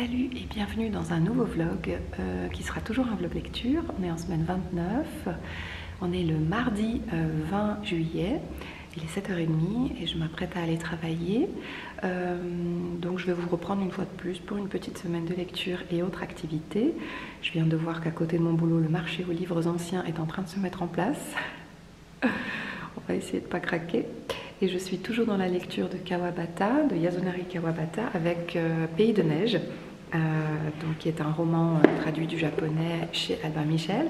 Salut et bienvenue dans un nouveau vlog euh, qui sera toujours un vlog lecture. On est en semaine 29, on est le mardi 20 euh, juillet, il est 7h30 et je m'apprête à aller travailler. Euh, donc je vais vous reprendre une fois de plus pour une petite semaine de lecture et autres activités. Je viens de voir qu'à côté de mon boulot, le marché aux livres anciens est en train de se mettre en place. on va essayer de ne pas craquer. Et je suis toujours dans la lecture de Kawabata, de Yasunari Kawabata, avec Pays de Neige. Euh, donc, qui est un roman euh, traduit du japonais chez Albin Michel,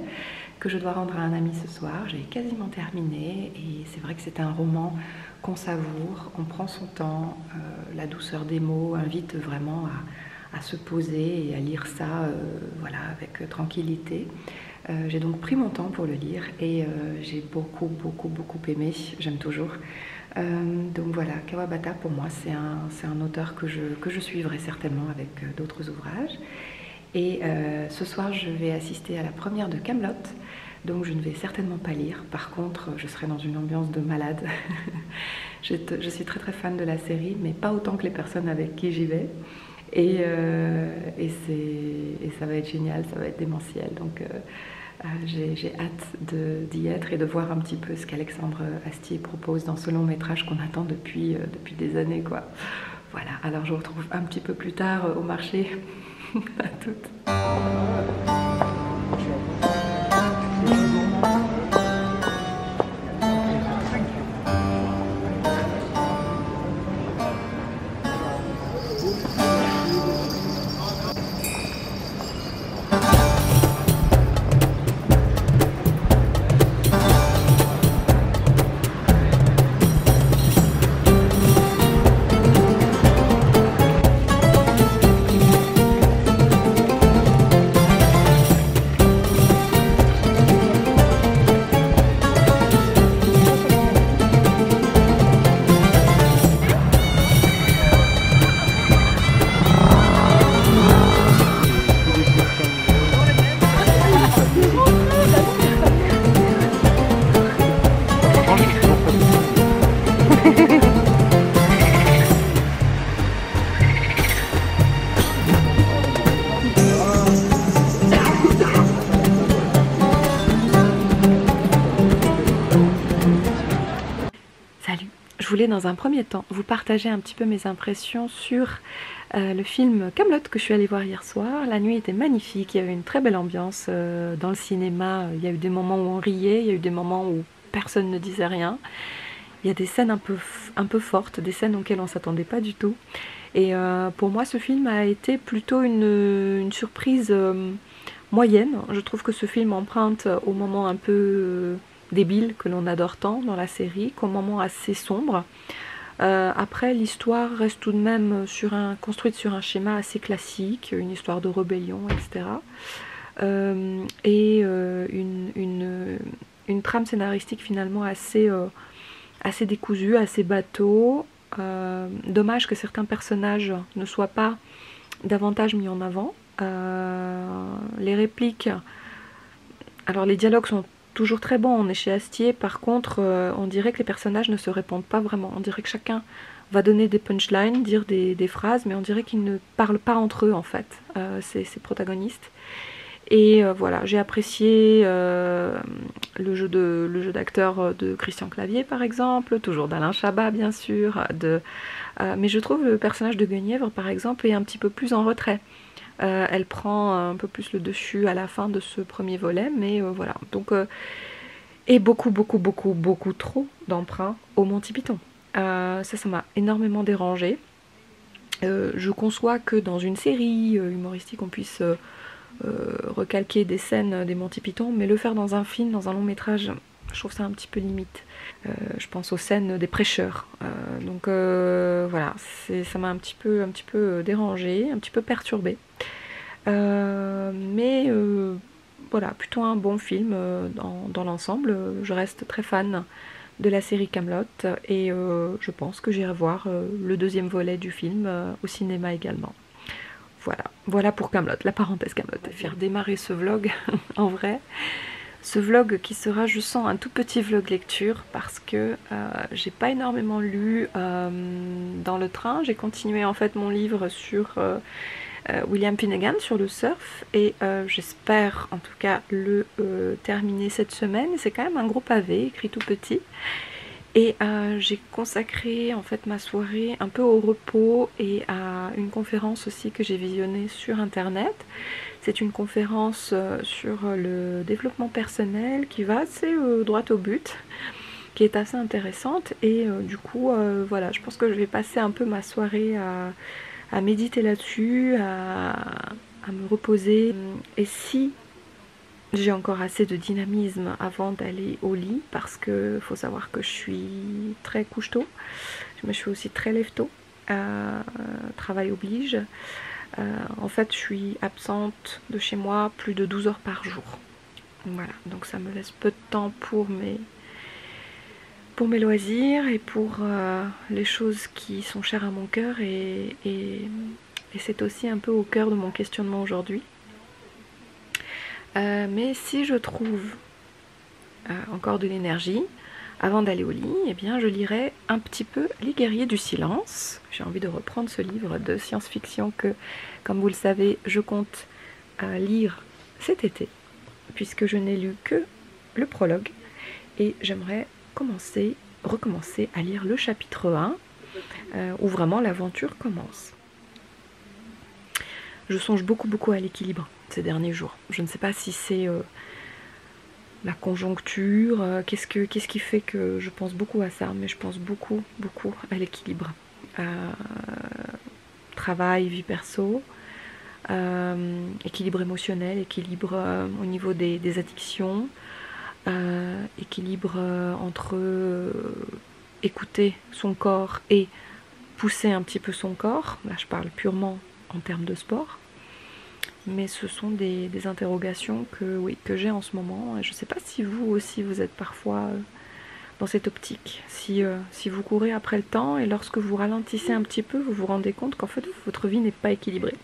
que je dois rendre à un ami ce soir. J'ai quasiment terminé et c'est vrai que c'est un roman qu'on savoure, on prend son temps, euh, la douceur des mots invite vraiment à, se poser et à lire ça voilà, avec tranquillité. j'ai donc pris mon temps pour le lire et j'ai beaucoup, beaucoup, beaucoup aimé. J'aime toujours. Euh, donc voilà, Kawabata pour moi c'est un, un, auteur que je, que je, suivrai certainement avec euh, d'autres ouvrages. Et euh, ce soir je vais assister à la première de Camelot, donc je ne vais certainement pas lire. Par contre, je serai dans une ambiance de malade. je, je, suis très très fan de la série, mais pas autant que les personnes avec qui j'y vais. Et, et, ça va être génial, ça va être démentiel. Donc j'ai hâte d'y être et de voir un petit peu ce qu'Alexandre Astier propose dans ce long métrage qu'on attend depuis, euh, depuis des années. Quoi. Voilà, alors je vous retrouve un petit peu plus tard euh, au marché. à toutes. Un premier temps vous partager un petit peu mes impressions sur euh, le film Camelot que je suis allée voir hier soir. La nuit était magnifique, il y avait une très belle ambiance euh, dans le cinéma. Il y a eu des moments où on riait, il y a eu des moments où personne ne disait rien. Il y a des scènes un peu, un peu fortes, des scènes auxquelles on ne s'attendait pas du tout. Et euh, pour moi, ce film a été plutôt une surprise moyenne. Je trouve que ce film emprunte au moment un peu débile que l'on adore tant dans la série, qu'au moment assez sombre. Euh, après, l'histoire reste tout de même construite sur un schéma assez classique, une histoire de rébellion, etc. et euh, euh, une, trame scénaristique finalement assez, assez décousue, assez bateau. dommage que certains personnages ne soient pas davantage mis en avant. les répliques, alors les dialogues sont toujours très bon, on est chez Astier, par contre euh, on dirait que les personnages ne se répondent pas vraiment, on dirait que chacun va donner des punchlines, dire des, phrases, mais on dirait qu'ils ne parlent pas entre eux en fait, euh, ces, protagonistes. Et euh, voilà, j'ai apprécié le jeu de d'acteur de Christian Clavier par exemple, toujours d'Alain Chabat bien sûr, mais je trouve le personnage de Guenièvre par exemple est un petit peu plus en retrait. Euh, elle prend un peu plus le dessus à la fin de ce premier volet, mais euh, voilà. Donc, euh, et beaucoup, beaucoup, beaucoup, beaucoup trop d'emprunts au Monty Python. ça, ça m'a énormément dérangé. je conçois que dans une série humoristique, on puisse recalquer des scènes des Monty Python, mais le faire dans un film, dans un long métrage, je trouve ça un petit peu limite. je pense aux scènes des prêcheurs. donc voilà, ça m'a un petit peu, un petit peu dérangé, un petit peu perturbé. Euh, mais euh, voilà, plutôt un bon film euh, dans, l'ensemble. Je reste très fan de la série Camelot et je pense que j'irai voir le deuxième volet du film au cinéma également. Voilà, voilà pour Camelot, la parenthèse Camelot. Faire démarrer ce vlog en vrai. Ce vlog qui sera, je sens, un tout petit vlog lecture parce que j'ai pas énormément lu dans le train. J'ai continué en fait mon livre sur William Finnegan sur le surf et j'espère en tout cas le terminer cette semaine. C'est quand même un gros pavé écrit tout petit et j'ai consacré en fait ma soirée un peu au repos et à une conférence aussi que j'ai visionnée sur internet. C'est une conférence sur le développement personnel qui va assez droit au but qui est assez intéressante et euh, du coup euh, voilà je pense que je vais passer un peu ma soirée à, méditer là-dessus, à, me reposer et si j'ai encore assez de dynamisme avant d'aller au lit parce que faut savoir que je suis très couche-tôt, mais je suis aussi très lève-tôt, euh, travail oblige. en fait je suis absente de chez moi plus de 12 heures par jour. Voilà, donc ça me laisse peu de temps pour mes pour mes loisirs et pour euh, les choses qui sont chères à mon cœur et, c'est aussi un peu au cœur de mon questionnement aujourd'hui. Euh, mais si je trouve euh, encore de l'énergie avant d'aller au lit, eh bien je lirai un petit peu Les guerriers du silence. J'ai envie de reprendre ce livre de science-fiction que, comme vous le savez, je compte lire cet été, puisque je n'ai lu que le prologue et j'aimerais commencer, recommencer à lire le chapitre 1, euh, où vraiment l'aventure commence. Je songe beaucoup beaucoup à l'équilibre ces derniers jours. Je ne sais pas si c'est euh, la conjoncture, euh, qu'est-ce, que, qu'est-ce qui fait que je pense beaucoup à ça, mais je pense beaucoup beaucoup à l'équilibre. travail, vie perso, équilibre émotionnel, équilibre au niveau des addictions, euh, équilibre euh, entre euh, écouter son corps et pousser un petit peu son corps. Là, je parle purement en termes de sport. Mais ce sont des, interrogations que, oui, que j'ai en ce moment. Je ne sais pas si vous aussi, vous êtes parfois dans cette optique. Si, si vous courez après le temps et lorsque vous ralentissez un petit peu, vous vous rendez compte qu'en fait, votre vie n'est pas équilibrée.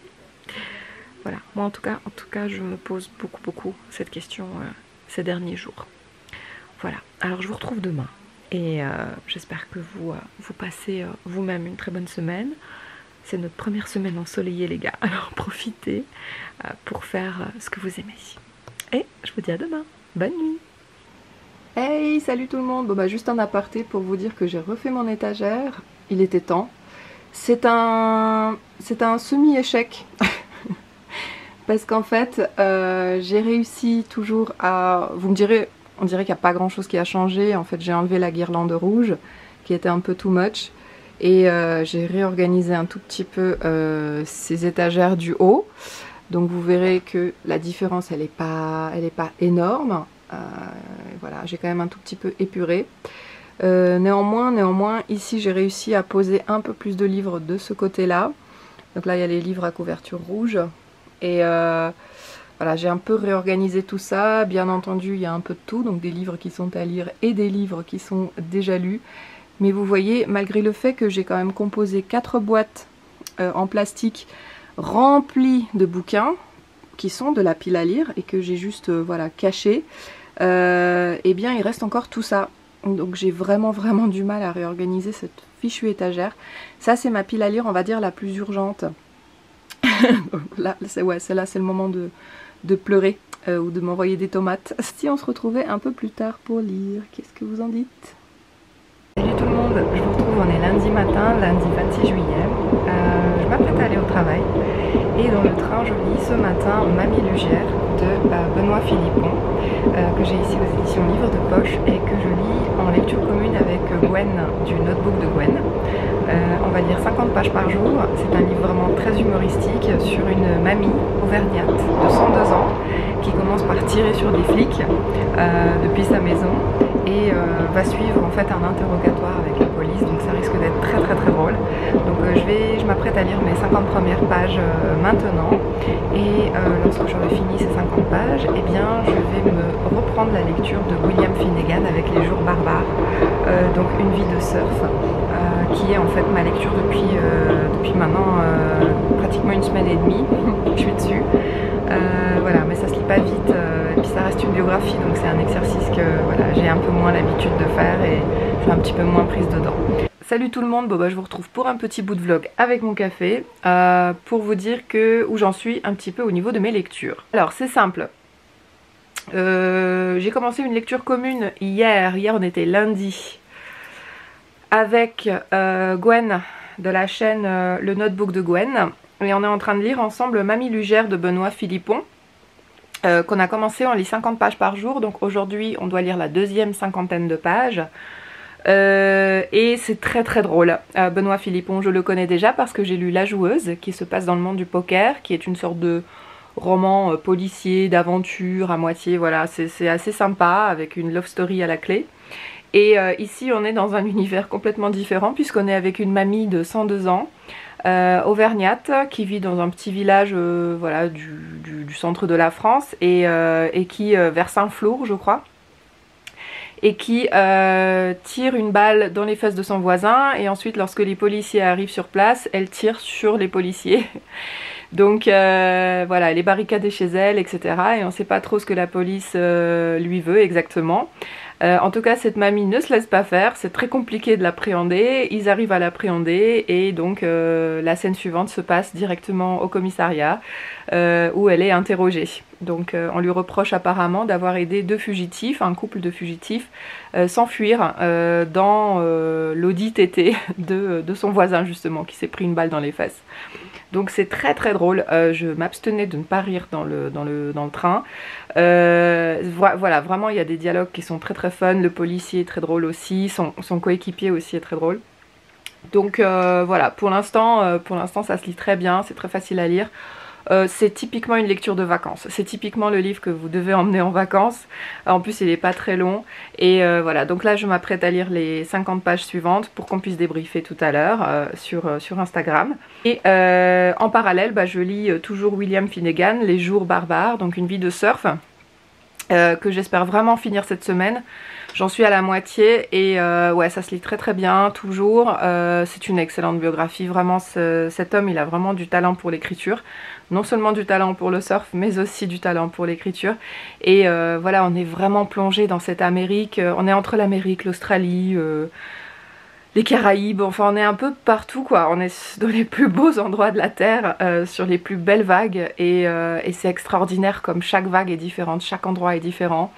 Voilà, moi en tout cas, en tout cas, je me pose beaucoup, beaucoup cette question ces derniers jours. Voilà, alors je vous retrouve demain et euh, j'espère que vous, euh, vous passez euh, vous-même une très bonne semaine. C'est notre première semaine ensoleillée les gars, alors profitez pour faire ce que vous aimez. Et je vous dis à demain, bonne nuit Hey, salut tout le monde Bon bah juste un aparté pour vous dire que j'ai refait mon étagère, il était temps. C'est un, c'est un semi-échec parce qu'en fait euh, j'ai réussi toujours à... Vous me direz, on dirait qu'il n'y a pas grand chose qui a changé, en fait j'ai enlevé la guirlande rouge qui était un peu too much. Et euh, j'ai réorganisé un tout petit peu euh, ces étagères du haut. Donc vous verrez que la différence elle n'est pas, pas énorme. Voilà j'ai quand même un tout petit peu épuré. Néanmoins, néanmoins ici j'ai réussi à poser un peu plus de livres de ce côté là donc là il y a les livres à couverture rouge et euh, voilà, j'ai un peu réorganisé tout ça. Bien entendu, il y a un peu de tout, donc des livres qui sont à lire et des livres qui sont déjà lus. Mais vous voyez, malgré le fait que j'ai quand même composé quatre boîtes euh, en plastique remplies de bouquins qui sont de la pile à lire et que j'ai juste euh, voilà caché, eh bien il reste encore tout ça. Donc j'ai vraiment vraiment du mal à réorganiser cette fichue étagère. Ça c'est ma pile à lire, on va dire la plus urgente. là, c'est ouais, là, c'est le moment de, pleurer euh, ou de m'envoyer des tomates. Si on se retrouvait un peu plus tard pour lire, qu'est-ce que vous en dites? Salut tout le monde, je vous retrouve, on est lundi matin, lundi 26 juillet. Euh, je m'apprête à aller au travail et dans le train je lis ce matin Mamie Lugère de euh, Benoît Philippon que j'ai ici aux éditions Livre de Poche et que je lis en lecture commune avec Gwen du Notebook de Gwen. on va lire 50 pages par jour, c'est un livre vraiment très humoristique sur une mamie auvergnate de 102 ans qui commence par tirer sur des flics depuis sa maison et va suivre en fait un interrogatoire avec la police, donc ça risque d'être très très très drôle. Donc euh, je vais, je m'apprête à lire mes 50 premières pages euh, maintenant, et euh, lorsque j'aurai fini ces 50 pages, eh bien je vais me reprendre la lecture de William Finnegan avec Les Jours Barbares, donc Une vie de surf, qui est en fait ma lecture depuis, depuis maintenant pratiquement une semaine et demie, je suis dessus. Voilà, mais ça se lit pas vite, et puis ça reste une biographie, donc c'est un exercice que j'ai un peu moins l'habitude de faire et je suis un petit peu moins prise dedans. Salut tout le monde, bon je vous retrouve pour un petit bout de vlog avec mon café euh, pour vous dire que où j'en suis un petit peu au niveau de mes lectures. Alors c'est simple, euh, j'ai commencé une lecture commune hier, hier on était lundi, avec euh, Gwen de la chaîne Le Notebook de Gwen et on est en train de lire ensemble Mamie Lugère de Benoît Philippon qu'on a commencé, on lit 50 pages par jour donc aujourd'hui on doit lire la deuxième cinquantaine de pages. Euh, et c'est très très drôle. Euh, Benoît Philippon, je le connais déjà parce que j'ai lu La Joueuse, qui se passe dans le monde du poker, qui est une sorte de roman euh, policier, d'aventure à moitié, voilà, c'est assez sympa, avec une love story à la clé. Et ici, on est dans un univers complètement différent, puisqu'on est avec une mamie de 102 ans, auvergnate, qui vit dans un petit village voilà, du, centre de la France, et, qui, vers Saint-Flour, je crois, et qui euh, tire une balle dans les fesses de son voisin et ensuite lorsque les policiers arrivent sur place, elle tire sur les policiers. Donc euh, voilà, elle est barricadée chez elle, etc. Et on ne sait pas trop ce que la police euh, lui veut exactement. en tout cas, cette mamie ne se laisse pas faire, c'est très compliqué de l'appréhender, ils arrivent à l'appréhender et donc la scène suivante se passe directement au commissariat où elle est interrogée. Donc euh, on lui reproche apparemment d'avoir aidé deux fugitifs, un couple de fugitifs, euh, s'enfuir euh, dans l'audit été de, son voisin justement, qui s'est pris une balle dans les fesses. Donc c'est très très drôle, je m'abstenais de ne pas rire dans le, train. voilà, vraiment il y a des dialogues qui sont très très fun, le policier est très drôle aussi, son, son coéquipier aussi est très drôle. Donc voilà, pour l'instant, pour l'instant ça se lit très bien, c'est très facile à lire. Euh, c'est typiquement une lecture de vacances. C'est typiquement le livre que vous devez emmener en vacances. En plus, il n'est pas très long. Et euh, voilà, donc là, je m'apprête à lire les 50 pages suivantes pour qu'on puisse débriefer tout à l'heure euh, sur, Instagram. Et en parallèle, bah, je lis toujours William Finnegan, Les jours barbares, donc une vie de surf. Que j'espère vraiment finir cette semaine. J'en suis à la moitié et ouais ça se lit très très bien toujours. c'est une excellente biographie, vraiment cet homme il a vraiment du talent pour l'écriture non seulement du talent pour le surf, mais aussi du talent pour l'écriture. Et euh, voilà, on est vraiment plongé dans cette Amérique. Euh, on est entre l'Amérique, l'Australie, euh, les Caraïbes, enfin on est un peu partout quoi. On est dans les plus beaux endroits de la Terre, sur les plus belles vagues. Et, et c'est extraordinaire comme chaque vague est différente, chaque endroit est différent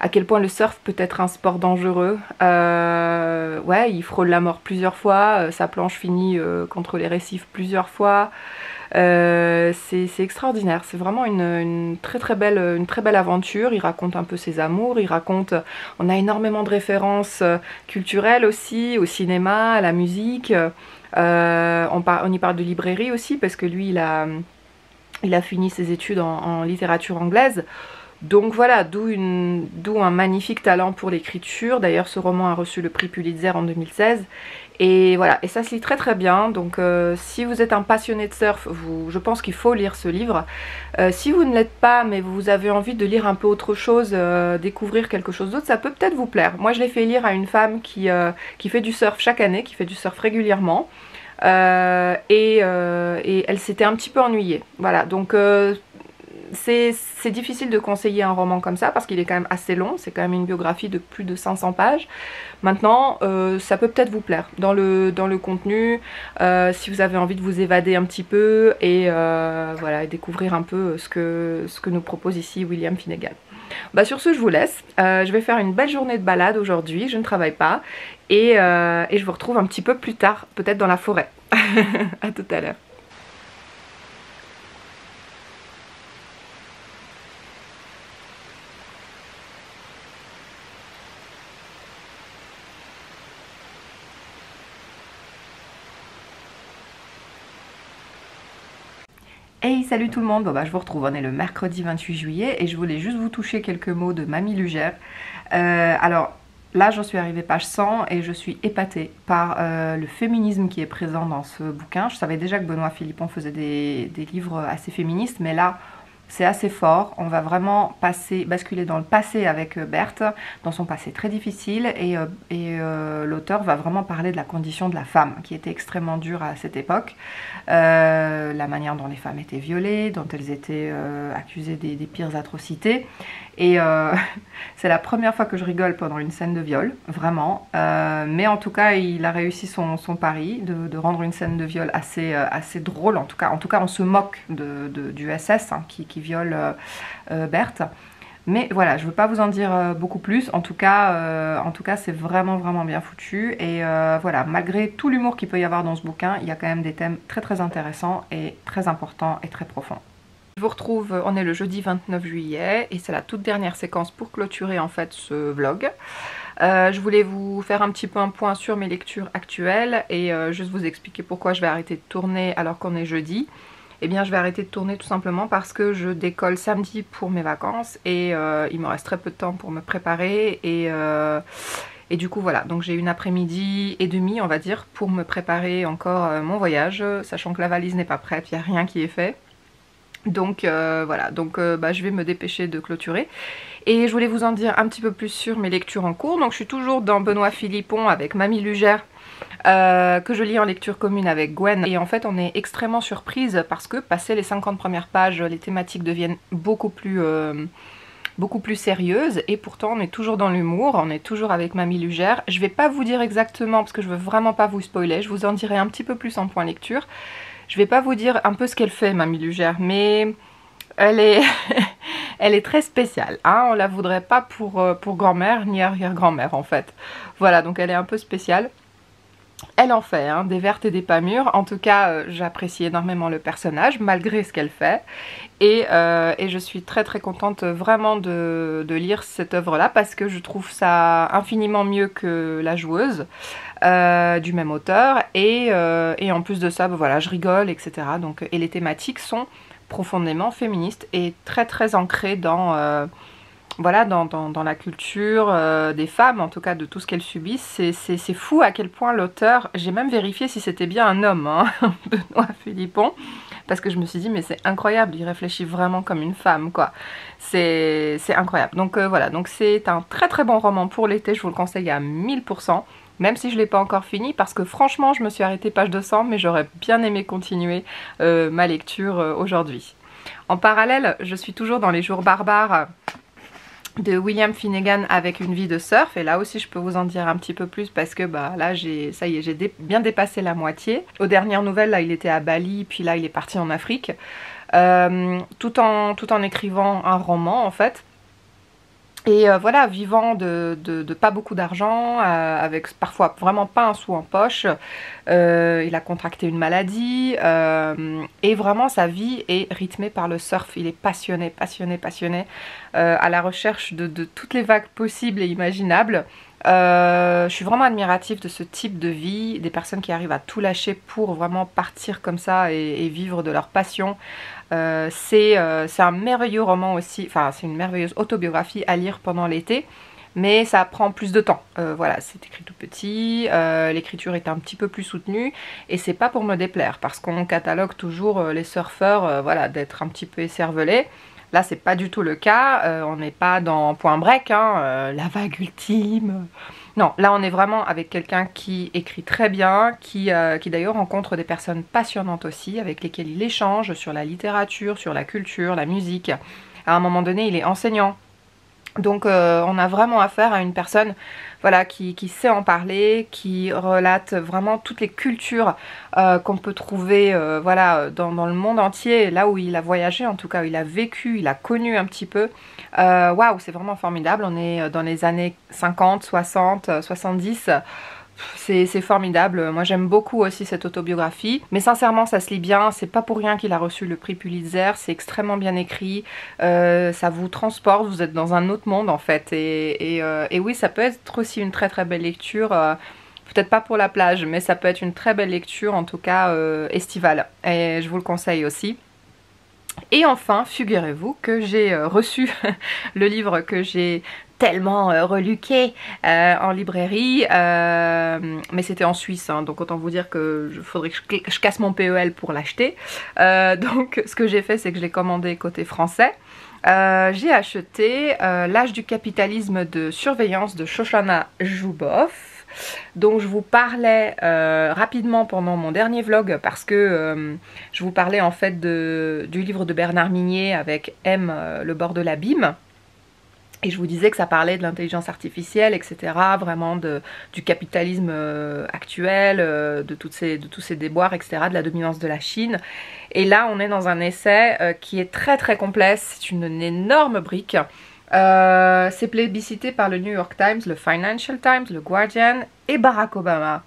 à quel point le surf peut être un sport dangereux. ouais, il frôle la mort plusieurs fois, sa planche finit contre les récifs plusieurs fois. Euh, c'est extraordinaire, c'est vraiment une, très très belle, une très belle aventure. Il raconte un peu ses amours, il raconte, on a énormément de références euh, culturelles aussi, au cinéma, à la musique. Euh, on, on, y parle de librairie aussi parce que lui il a, il a fini ses études en littérature anglaise. Donc voilà, d'où un magnifique talent pour l'écriture. D'ailleurs, ce roman a reçu le prix Pulitzer en 2016. Et voilà, et ça se lit très très bien. Donc euh, si vous êtes un passionné de surf, je pense qu'il faut lire ce livre. Euh, si vous ne l'êtes pas, mais vous avez envie de lire un peu autre chose, euh, découvrir quelque chose d'autre, ça peut peut-être vous plaire. Moi, je l'ai fait lire à une femme qui, qui fait du surf chaque année, qui fait du surf régulièrement. et, et, elle s'était un petit peu ennuyée. Voilà, donc c'est difficile de conseiller un roman comme ça parce qu'il est quand même assez long, c'est quand même une biographie de plus de 500 pages. Maintenant, euh, ça peut peut-être vous plaire dans le, contenu, euh, si vous avez envie de vous évader un petit peu et euh, voilà, découvrir un peu ce que, ce que nous propose ici William Finnegan. Bah sur ce, je vous laisse. je vais faire une belle journée de balade aujourd'hui, je ne travaille pas et, et je vous retrouve un petit peu plus tard, peut-être dans la forêt. à tout à l'heure. Hey salut tout le monde, bon bah je vous retrouve, on est le mercredi 28 juillet et je voulais juste vous toucher quelques mots de Mamie Lugère. Euh, alors là j'en suis arrivée page 100 et je suis épatée par euh, le féminisme qui est présent dans ce bouquin. Je savais déjà que Benoît Philippon faisait des, livres assez féministes mais là c'est assez fort. On va vraiment passer, basculer dans le passé avec Berthe, dans son passé très difficile. Et, et l'auteur va vraiment parler de la condition de la femme, qui était extrêmement dure à cette époque. la manière dont les femmes étaient violées, dont elles étaient accusées des, pires atrocités. Et euh, c'est la première fois que je rigole pendant une scène de viol, vraiment. Euh, mais en tout cas, il a réussi son, pari de, rendre une scène de viol assez, euh, drôle. En tout cas, en tout cas, on se moque du SS hein, qui, viole Berthe. Mais voilà, je ne veux pas vous en dire beaucoup plus. En tout cas, c'est vraiment vraiment bien foutu. Et voilà, malgré tout l'humour qu'il peut y avoir dans ce bouquin, il y a quand même des thèmes très très intéressants et très importants et très profonds. Je vous retrouve, on est le jeudi 29 juillet et c'est la toute dernière séquence pour clôturer en fait ce vlog. Euh, je voulais vous faire un petit peu un point sur mes lectures actuelles et euh, juste vous expliquer pourquoi je vais arrêter de tourner alors qu'on est jeudi. Eh bien je vais arrêter de tourner tout simplement parce que je décolle samedi pour mes vacances et euh, il me reste très peu de temps pour me préparer et... Et du coup voilà, donc j'ai une après-midi et demie on va dire pour me préparer encore mon voyage, sachant que la valise n'est pas prête, il n'y a rien qui est fait. Donc euh, voilà, donc euh, bah, je vais me dépêcher de clôturer. Et je voulais vous en dire un petit peu plus sur mes lectures en cours. Donc je suis toujours dans Benoît Philippon avec Mamie Lugère. Euh, que je lis en lecture commune avec Gwen et en fait on est extrêmement surprise parce que passé les 50 premières pages les thématiques deviennent beaucoup plus beaucoup plus sérieuses et pourtant on est toujours dans l'humour, on est toujours avec Mamie Lugère. Je vais pas vous dire exactement parce que je veux vraiment pas vous spoiler, je vous en dirai un petit peu plus en point lecture. Je vais pas vous dire un peu ce qu'elle fait, Mamie Lugère, mais elle est, elle est très spéciale. Hein on la voudrait pas pour, euh, pour grand-mère ni arrière-grand-mère en fait. Voilà, donc elle est un peu spéciale. Elle en fait, hein, des vertes et des pas mûres. En tout cas, euh, j'apprécie énormément le personnage, malgré ce qu'elle fait. Et, euh, je suis très très contente vraiment de, de lire cette œuvre-là, parce que je trouve ça infiniment mieux que La Joueuse. Euh, du même auteur. Et, euh, en plus de ça, bah, voilà, je rigole, etc. Donc, et les thématiques sont profondément féministes et très très ancrées dans, euh, voilà, dans, dans, la culture des femmes, en tout cas de tout ce qu'elles subissent. C'est fou à quel point l'auteur, j'ai même vérifié si c'était bien un homme, hein, Benoît Philippon, parce que je me suis dit mais c'est incroyable, il réfléchit vraiment comme une femme quoi. C'est incroyable. Donc voilà, donc c'est un très très bon roman pour l'été, je vous le conseille à 1000% même si je ne l'ai pas encore fini, parce que franchement, je me suis arrêtée page 200, mais j'aurais bien aimé continuer euh, ma lecture euh, aujourd'hui. En parallèle, je suis toujours dans les jours barbares de William Finnegan avec une vie de surf. Et là aussi je peux vous en dire un petit peu plus parce que bah là j'ai ça y est j'ai bien dépassé la moitié. Aux dernières nouvelles là il était à Bali puis là il est parti en Afrique. Euh, tout, en, tout en écrivant un roman en fait et euh, voilà, vivant de, pas beaucoup d'argent, euh, avec parfois vraiment pas un sou en poche, euh, il a contracté une maladie, et vraiment sa vie est rythmée par le surf. Il est passionné, passionné, passionné, à la recherche de, toutes les vagues possibles et imaginables. Je suis vraiment admirative de ce type de vie, des personnes qui arrivent à tout lâcher pour vraiment partir comme ça et vivre de leur passion. Euh, euh, c'est un merveilleux roman aussi, enfin c'est une merveilleuse autobiographie à lire pendant l'été, mais ça prend plus de temps. Euh, voilà, c'est écrit tout petit, l'écriture est un petit peu plus soutenue, et c'est pas pour me déplaire, parce qu'on catalogue toujours les surfeurs, voilà, d'être un petit peu écervelés. Là, c'est pas du tout le cas, on n'est pas dans Point Break, hein, la vague ultime non, là on est vraiment avec quelqu'un qui écrit très bien, qui, euh, qui d'ailleurs rencontre des personnes passionnantes aussi, avec lesquelles il échange sur la littérature, sur la culture, la musique. À un moment donné, il est enseignant. Donc euh, on a vraiment affaire à une personne voilà, qui, sait en parler, qui relate vraiment toutes les cultures euh, qu'on peut trouver voilà, dans, le monde entier, là où il a voyagé en tout cas, où il a vécu, il a connu un petit peu. Euh, waouh, c'est vraiment formidable. On est euh, dans les années 50, 60, 70 c'est formidable. Moi j'aime beaucoup aussi cette autobiographie. Mais sincèrement ça se lit bien. C'est pas pour rien qu'il a reçu le prix Pulitzer. C'est extrêmement bien écrit. Euh, ça vous transporte. Vous êtes dans un autre monde en fait. Et, oui ça peut être aussi une très très belle lecture. Peut-être pas pour la plage mais ça peut être une très belle lecture en tout cas estivale. Et je vous le conseille aussi. Et enfin, figurez-vous que j'ai reçu le livre que j'ai tellement euh, reluqué euh, en librairie, euh, mais c'était en Suisse, hein, donc autant vous dire que je faudrait que je, casse mon PEL pour l'acheter. donc ce que j'ai fait, c'est que je l'ai commandé côté français. j'ai acheté L'âge du capitalisme de surveillance de Shoshana Zuboff dont je vous parlais rapidement pendant mon dernier vlog parce que je vous parlais en fait du livre de Bernard Minier avec M, le bord de l'abîme. Et je vous disais que ça parlait de l'intelligence artificielle, etc., vraiment du capitalisme euh, actuel, euh, de, de tous ces déboires, etc., de la dominance de la Chine. Et là, on est dans un essai euh, qui est très très complexe, c'est une, énorme brique. C'est plébiscité par le New York Times, le Financial Times, le Guardian et Barack Obama.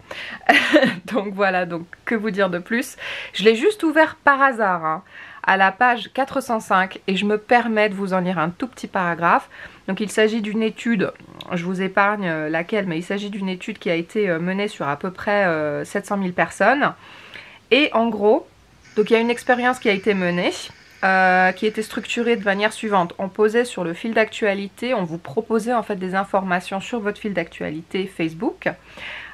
donc voilà, donc que vous dire de plus? Je l'ai juste ouvert par hasard. Hein à la page 405 et je me permets de vous en lire un tout petit paragraphe. Donc il s'agit d'une étude, je vous épargne euh, laquelle, mais il s'agit d'une étude qui a été euh, menée sur à peu près 700 euh, 000 personnes. Et en gros, donc il y a une expérience qui a été menée, qui était structurée de manière suivante. On posait sur le fil d'actualité, on vous proposait en fait des informations sur votre fil d'actualité Facebook.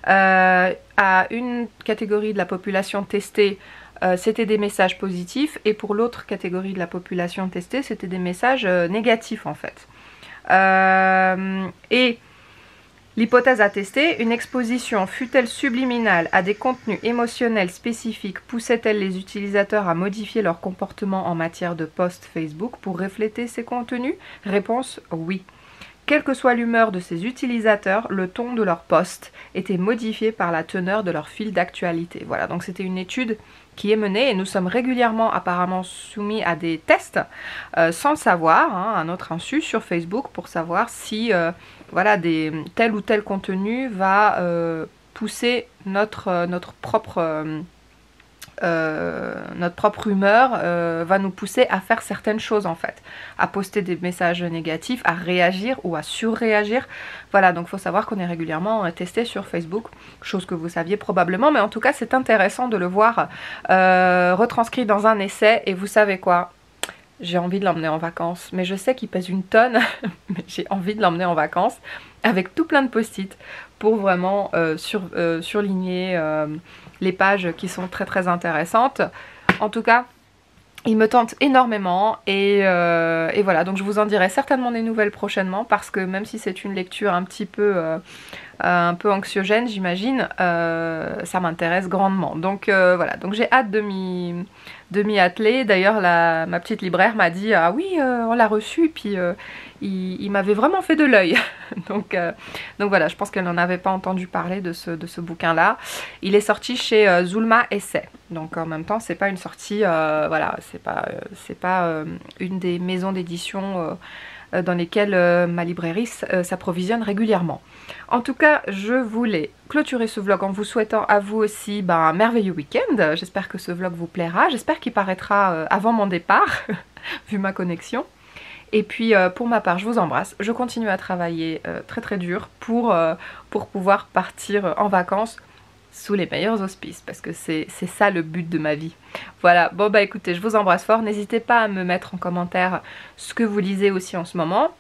à une catégorie de la population testée, euh, c'était des messages positifs et pour l'autre catégorie de la population testée, c'était des messages euh, négatifs en fait. Euh, et l'hypothèse à tester, une exposition fut-elle subliminale à des contenus émotionnels spécifiques, poussait-elle les utilisateurs à modifier leur comportement en matière de post Facebook pour refléter ces contenus? Réponse oui. Quelle que soit l'humeur de ces utilisateurs, le ton de leur post était modifié par la teneur de leur fil d'actualité. Voilà, donc c'était une étude qui est menée et nous sommes régulièrement apparemment soumis à des tests euh, sans savoir, hein, à notre insu sur Facebook pour savoir si euh, voilà, des, tel ou tel contenu va euh, pousser notre, notre propre euh, notre propre humeur euh, va nous pousser à faire certaines choses en fait, à poster des messages négatifs, à réagir ou à surréagir. Voilà, donc faut savoir qu'on est régulièrement euh, testé sur Facebook, chose que vous saviez probablement, mais en tout cas c'est intéressant de le voir retranscrit dans un essai et vous savez quoi? J'ai envie de l'emmener en vacances, mais je sais qu'il pèse une tonne, mais j'ai envie de l'emmener en vacances avec tout plein de post-it pour vraiment sur, surligner les pages qui sont très très intéressantes. En tout cas, il me tente énormément et, euh, voilà, donc je vous en dirai certainement des nouvelles prochainement parce que même si c'est une lecture un petit peu, euh, un peu anxiogène j'imagine, euh, ça m'intéresse grandement. Donc voilà, donc j'ai hâte de m'y de m'y atteler. D'ailleurs, ma petite libraire m'a dit Ah oui, euh, on l'a reçu, puis euh, il, m'avait vraiment fait de l'œil. donc, euh, donc voilà, je pense qu'elle n'en avait pas entendu parler de ce, bouquin-là. Il est sorti chez Zulma Essai. Donc en même temps, c'est pas une sortie, voilà, c'est pas, c'est pas une des maisons d'édition dans lesquelles euh, ma librairie euh, s'approvisionne régulièrement. En tout cas, je voulais clôturer ce vlog en vous souhaitant à vous aussi ben, un merveilleux week-end. J'espère que ce vlog vous plaira. J'espère qu'il paraîtra avant mon départ, vu ma connexion. Et puis pour ma part, je vous embrasse. Je continue à travailler très très dur pour pouvoir partir en vacances sous les meilleurs auspices parce que c'est ça le but de ma vie. Voilà, bon bah écoutez, je vous embrasse fort. N'hésitez pas à me mettre en commentaire ce que vous lisez aussi en ce moment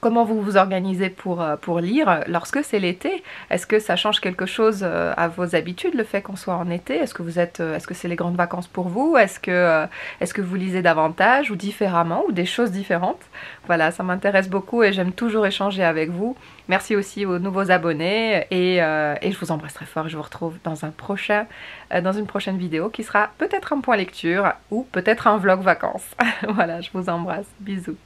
comment vous vous organisez pour, euh, pour lire lorsque c'est l'été? Est-ce que ça change quelque chose euh, à vos habitudes le fait qu'on soit en été? Est-ce que vous êtes euh, est-ce que c'est les grandes vacances pour vous? Est-ce que est-ce que vous lisez davantage ou différemment ou des choses différentes? Voilà, ça m'intéresse beaucoup et j'aime toujours échanger avec vous. Merci aussi aux nouveaux abonnés et, et je vous embrasse très fort. Je vous retrouve dans un prochain dans une prochaine vidéo qui sera peut-être un point lecture ou peut-être un vlog vacances. voilà, je vous embrasse. Bisous.